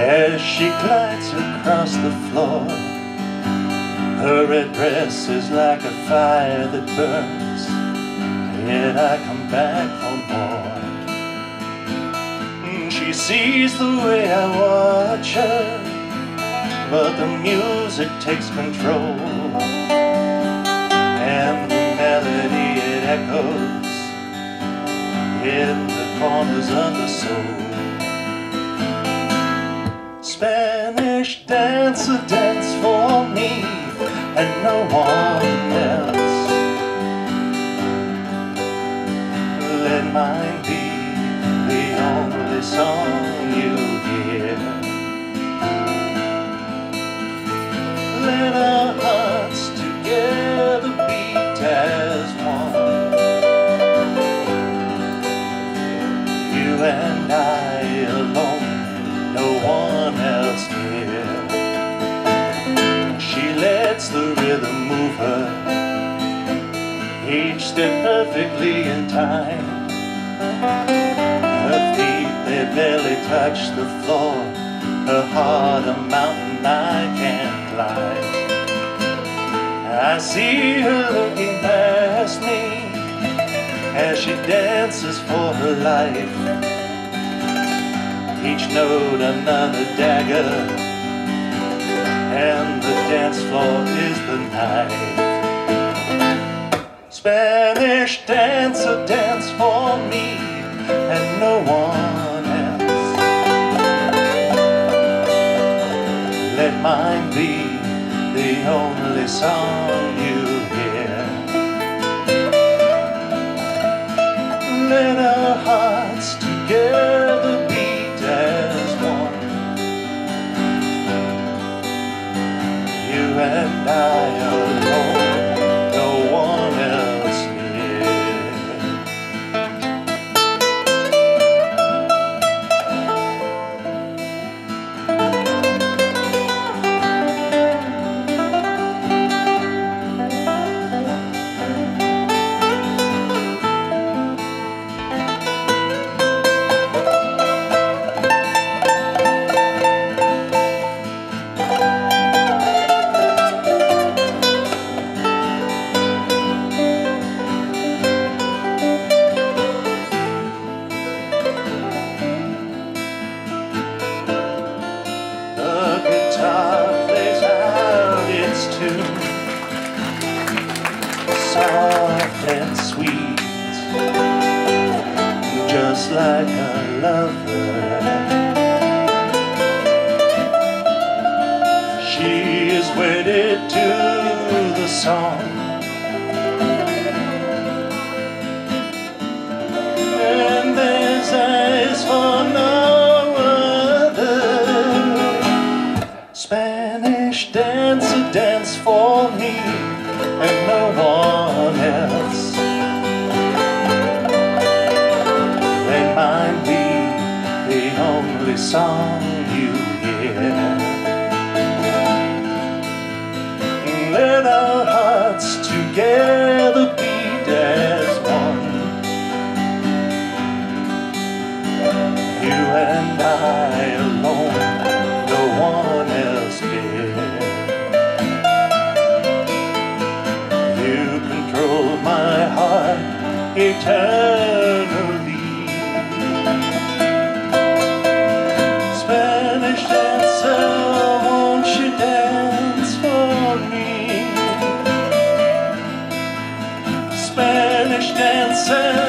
as she glides across the floor. Her red dress is like a fire that burns, yet I come back for more. She sees the way I watch her, but the music takes control, and the melody it echoes in the corners of the soul. Spanish dancer dance for me and no one else. Let mine her, each step perfectly in time. Her feet, they barely touch the floor, her heart a mountain I can't climb. I see her looking past me as she dances for her life. Each note another dagger, and the dance floor is the night. Spanish dancer dance for me and no one else. Let mine be the only song you I just like a lover. She is wedded to the song. Song you hear. Let our hearts together beat as one. You and I alone, no one else here. You control my heart eternally. dancing.